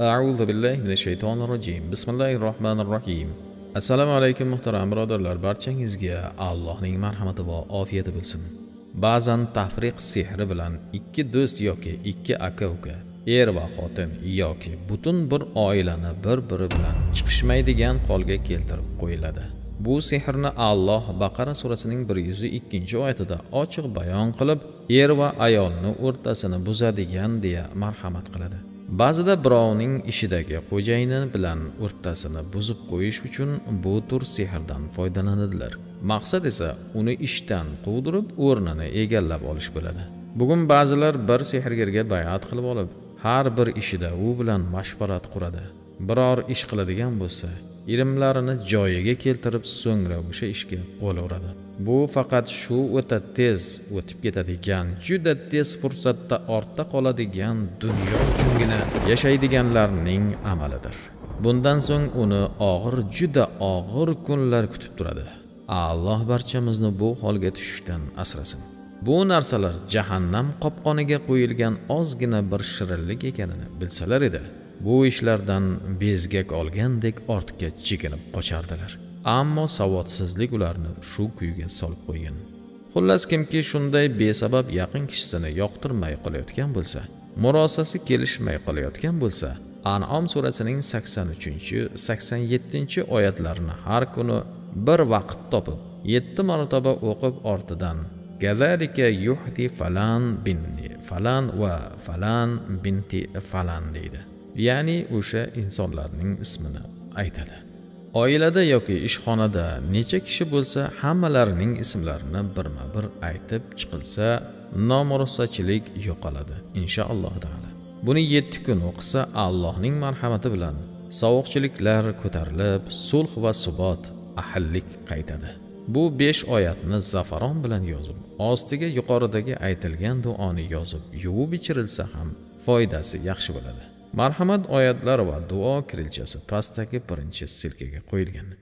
أعوذ بالله من الشيطان الرجيم بسم الله الرحمن الرحيم assalomu alaykum muhtaram birodarlar barchangizga allohning marhamati va ofiyati bo'lsin ba'zan tafriq sehri bilan ikki do'st yoki ikki aka uka er va xotin yoki butun bir oilani bir biri bilan chiqishmaydigan holga keltirib qo'yiladi bu sehrni alloh baqara surasining bir yuz ikkinchi oyatida ochiq bayon qilib er va ayolni o'rtasini buzadigan deya marhamat qiladi Ba'zida birovning ishidagi xo'jayini bilan o'rtasini buzib qo'yish uchun bu tur sehrdan foydalanadilar. Maqsad esa uni ishdan quvdirib o'rnini egallab olish bo'ladi. Bugun ba'zilar bir sehrgarga bayat qilib olib har bir ishida u bilan mashvarat quradi. Biror ish qiladigan bo'lsa ilmlarini joyiga keltirib so'ngra o'sha ishga qo'l uradi bu faqat shu o'ta tez o'tib ketadigan juda tez fursatda ortda qoladigan dunyo uchungina yashaydiganlarning amalidir. Bundan so'ng uni og'ir juda og'ir kunlar kutib turadi. Alloh barchamizni bu holga tushishdan asrasin. Bu narsalar jahannam qopqoniga qo'yilgan ozgina bir shirinlik ekanini bilsalar edi. Bu ishlardan bezgak olgandek ortga chekinib qochardilar. Ammo savodsizlik ularni shu kuyga solib qo'ygan. Xullas kimki shunday besabab yaqin kishisini yoqtirmay qolayotgan bo'lsa murosasi kelishmay qolayotgan bo'lsa anom surasining sakson uchinchi sakson yettinchi oyatlarini har kuni bir vaqt topib yetti marotaba o'qib ortidan gazalika yuhdi falan binni falan va falan binti falan deydi. Ya'ni o'sha insonlarning ismini aytadi. Oilada yoki ishxonada necha kishi bo'lsa hammalarining ismlarini birma bir aytib chiqilsa nomurosachilik yo'qoladi inshaalloh taolo buni yetti kun o'qisa allohning marhamati bilan sovuqchiliklar ko'tarilib sulh va subot ahillik qaytadi. Bu besh oyatni zafaron bilan yozib ostiga yuqoridagi aytilgan duoni yozib yuvib ichirilsa ham foydasi yaxshi bo'ladi. Marhamat oyatlar va duo kirilchasi pastdagi birinchi silkaga qo'yilgan.